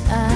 lose.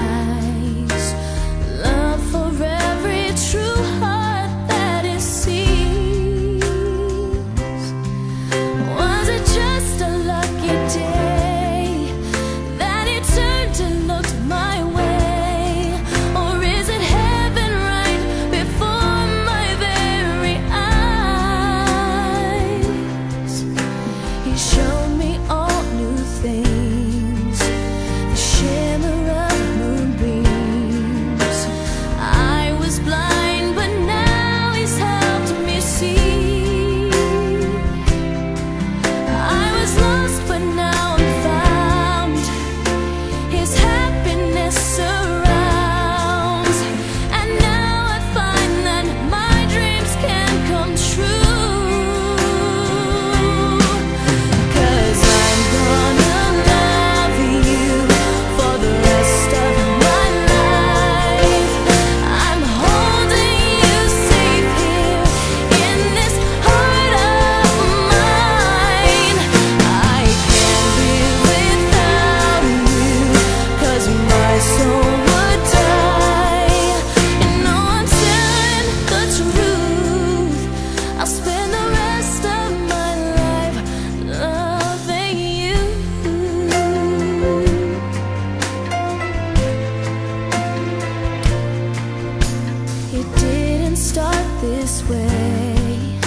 way.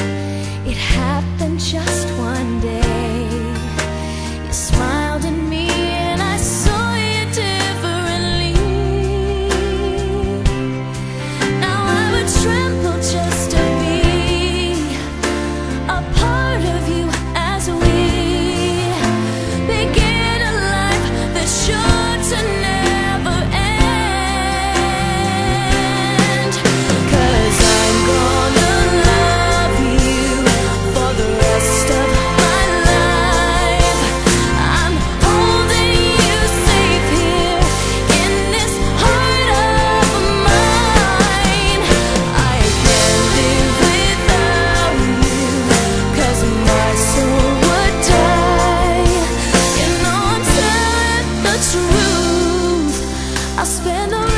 It happened just one day. the. I spend